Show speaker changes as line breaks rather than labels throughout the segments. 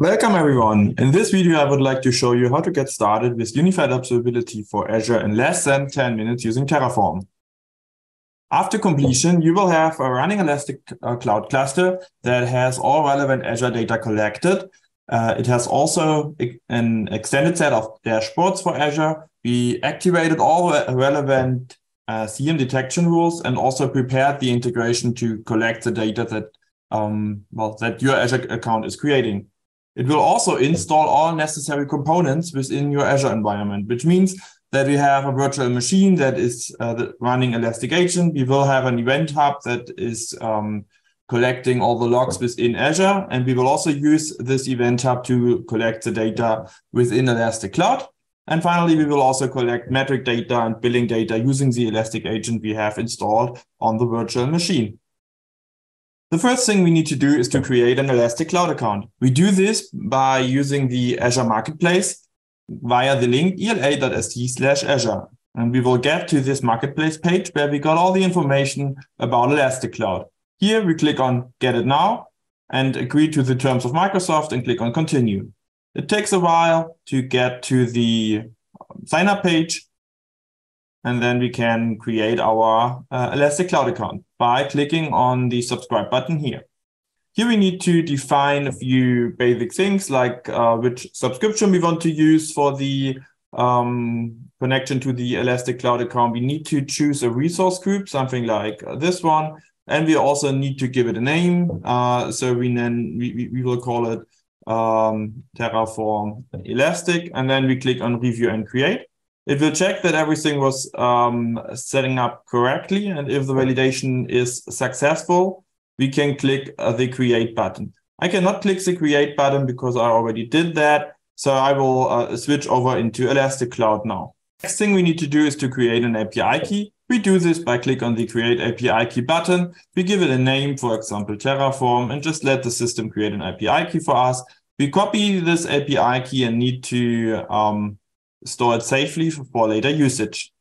Welcome everyone. In this video, I would like to show you how to get started with unified observability for Azure in less than 10 minutes using Terraform. After completion, you will have a running Elastic uh, Cloud cluster that has all relevant Azure data collected. Uh, it has also an extended set of dashboards for Azure. We activated all relevant uh, SIEM detection rules and also prepared the integration to collect the data that um, well that your Azure account is creating. It will also install all necessary components within your Azure environment, which means that we have a virtual machine that is uh, running Elastic Agent. We will have an event hub that is um, collecting all the logs within Azure. And we will also use this event hub to collect the data within Elastic Cloud. And finally, we will also collect metric data and billing data using the Elastic Agent we have installed on the virtual machine. The first thing we need to do is to create an Elastic Cloud account. We do this by using the Azure Marketplace via the link ela.st slash Azure. And we will get to this marketplace page where we got all the information about Elastic Cloud. Here we click on Get It Now and agree to the terms of Microsoft and click on Continue. It takes a while to get to the sign up page and then we can create our uh, Elastic Cloud account by clicking on the subscribe button here. Here we need to define a few basic things like uh, which subscription we want to use for the um, connection to the Elastic Cloud account. We need to choose a resource group, something like this one. And we also need to give it a name. Uh, so we then we, we will call it um, Terraform Elastic. And then we click on review and create. It will check that everything was um, setting up correctly. And if the validation is successful, we can click uh, the create button. I cannot click the create button because I already did that. So I will uh, switch over into Elastic Cloud now. Next thing we need to do is to create an API key. We do this by click on the create API key button. We give it a name, for example, Terraform, and just let the system create an API key for us. We copy this API key and need to um, store it safely for later usage.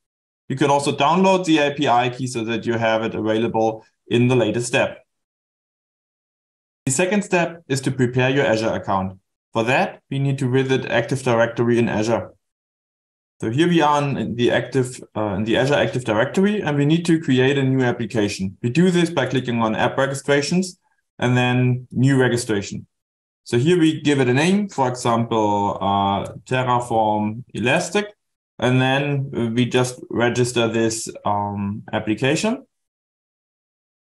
You can also download the API key so that you have it available in the latest step. The second step is to prepare your Azure account. For that, we need to visit Active Directory in Azure. So here we are in the active uh, in the Azure Active Directory, and we need to create a new application. We do this by clicking on App Registrations and then New Registration. So here we give it a name, for example, uh, Terraform Elastic, and then we just register this um, application.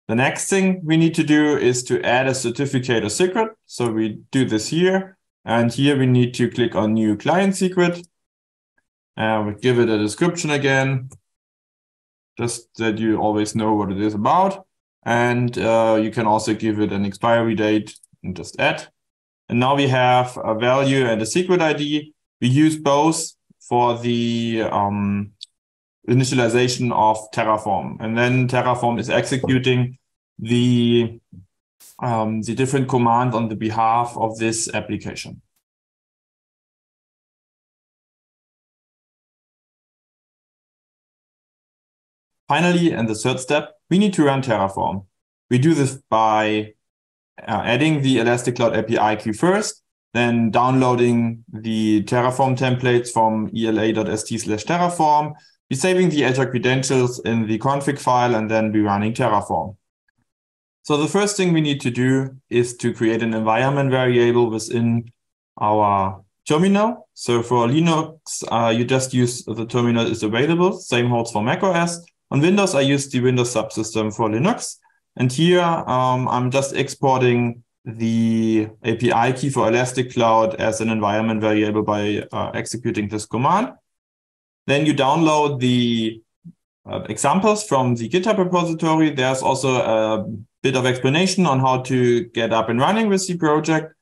The next thing we need to do is to add a certificate or secret. So we do this here. And here we need to click on new client secret. And we give it a description again, just that you always know what it is about. And uh, you can also give it an expiry date and just add. And now we have a value and a secret ID. We use both for the um, initialization of Terraform. And then Terraform is executing the, um, the different commands on the behalf of this application. Finally, in the third step, we need to run Terraform. We do this by uh, adding the Elastic Cloud API key first, then downloading the Terraform templates from ela.st slash Terraform, be saving the Azure credentials in the config file, and then be running Terraform. So the first thing we need to do is to create an environment variable within our terminal. So for Linux, uh, you just use the terminal is available. Same holds for macOS. On Windows, I use the Windows subsystem for Linux. And here um, I'm just exporting the API key for Elastic Cloud as an environment variable by uh, executing this command. Then you download the uh, examples from the GitHub repository. There's also a bit of explanation on how to get up and running with the project.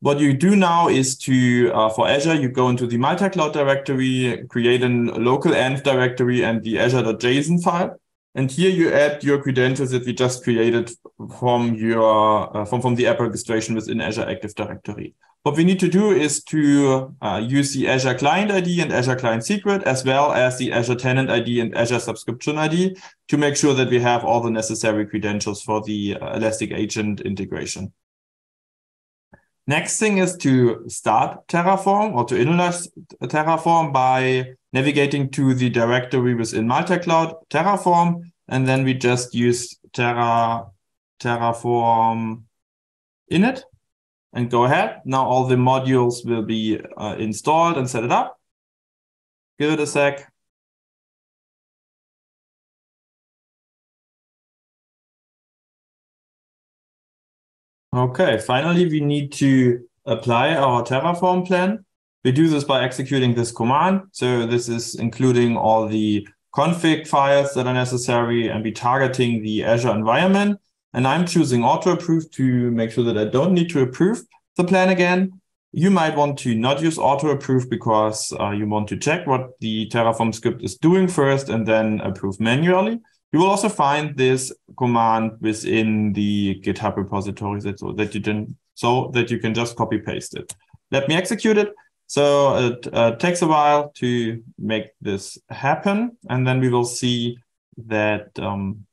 What you do now is to, uh, for Azure, you go into the multi-cloud directory, create a local env directory and the azure.json file. And here you add your credentials that we just created from your uh, from, from the app registration within Azure Active Directory. What we need to do is to uh, use the Azure Client ID and Azure Client Secret, as well as the Azure Tenant ID and Azure Subscription ID to make sure that we have all the necessary credentials for the uh, Elastic Agent integration. Next thing is to start Terraform or to initialize Terraform by navigating to the directory within multi-cloud Terraform, and then we just use Terra Terraform init and go ahead. Now all the modules will be uh, installed and set it up. Give it a sec. Okay, finally, we need to apply our Terraform plan. We do this by executing this command. So this is including all the config files that are necessary and be targeting the Azure environment. And I'm choosing auto approve to make sure that I don't need to approve the plan again. You might want to not use auto approve because uh, you want to check what the Terraform script is doing first and then approve manually. You will also find this command within the GitHub repository that, so that you can so that you can just copy paste it. Let me execute it. So it uh, takes a while to make this happen, and then we will see that um,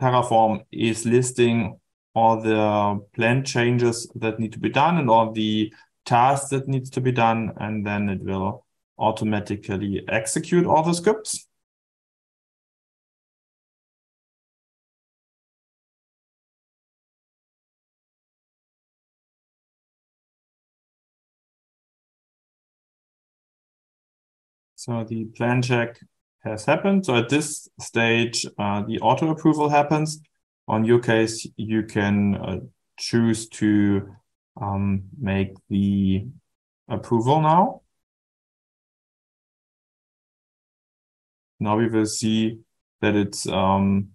Terraform is listing all the plan changes that need to be done and all the tasks that needs to be done, and then it will automatically execute all the scripts. So the plan check has happened. So at this stage, uh, the auto approval happens. On your case, you can uh, choose to um, make the approval now. Now we will see that it's um,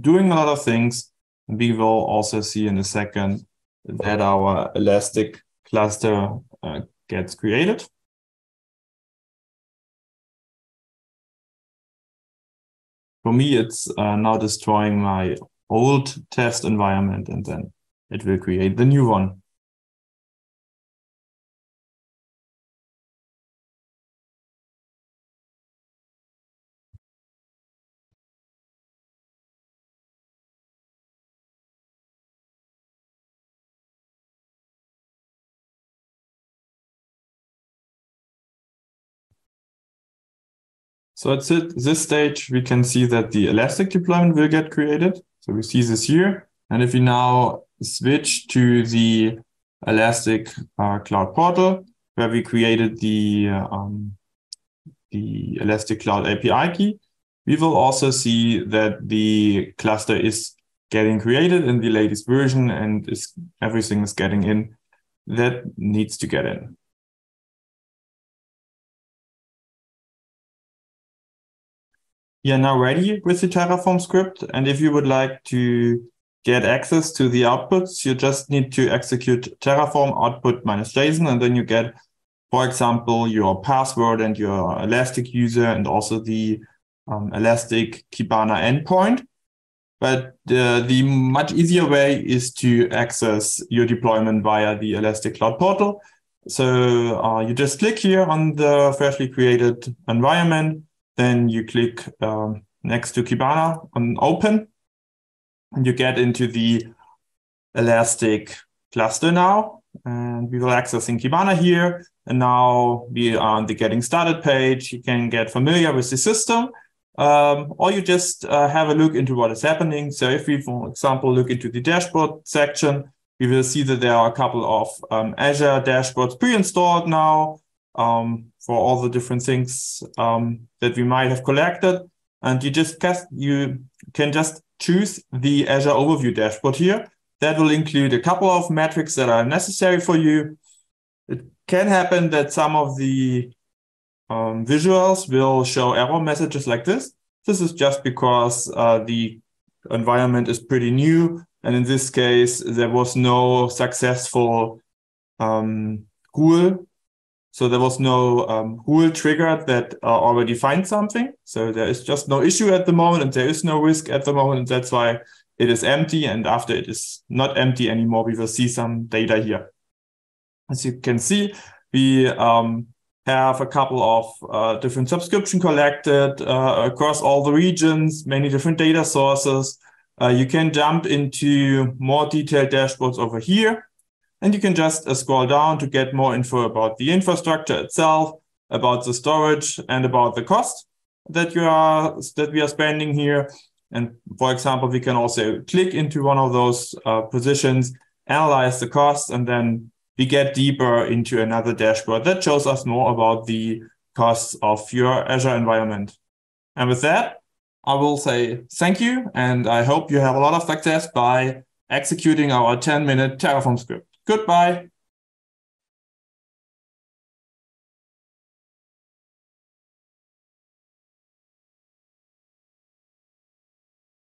doing a lot of things. We will also see in a second that our Elastic cluster uh, gets created. For me, it's uh, now destroying my old test environment and then it will create the new one. So at this stage, we can see that the Elastic deployment will get created. So we see this here. And if we now switch to the Elastic uh, Cloud Portal, where we created the, um, the Elastic Cloud API key, we will also see that the cluster is getting created in the latest version and is everything is getting in that needs to get in. You're now ready with the Terraform script. And if you would like to get access to the outputs, you just need to execute Terraform output minus JSON, and then you get, for example, your password and your Elastic user and also the um, Elastic Kibana endpoint. But uh, the much easier way is to access your deployment via the Elastic Cloud Portal. So uh, you just click here on the freshly created environment then you click um, next to Kibana on open and you get into the Elastic cluster now. And we will access in Kibana here. And now we are on the getting started page. You can get familiar with the system. Um, or you just uh, have a look into what is happening. So if we, for example, look into the dashboard section, we will see that there are a couple of um, Azure dashboards pre-installed now um, for all the different things um, that we might have collected. And you just cast, you can just choose the Azure Overview dashboard here. That will include a couple of metrics that are necessary for you. It can happen that some of the um, visuals will show error messages like this. This is just because uh, the environment is pretty new. And in this case, there was no successful um, so there was no um, rule triggered that uh, already finds something. So there is just no issue at the moment and there is no risk at the moment. And that's why it is empty. And after it is not empty anymore, we will see some data here. As you can see, we um, have a couple of uh, different subscription collected uh, across all the regions, many different data sources. Uh, you can jump into more detailed dashboards over here. And you can just uh, scroll down to get more info about the infrastructure itself, about the storage, and about the cost that you are that we are spending here. And for example, we can also click into one of those uh, positions, analyze the costs, and then we get deeper into another dashboard that shows us more about the costs of your Azure environment. And with that, I will say thank you, and I hope you have a lot of success by executing our 10 minute Terraform script. Goodbye.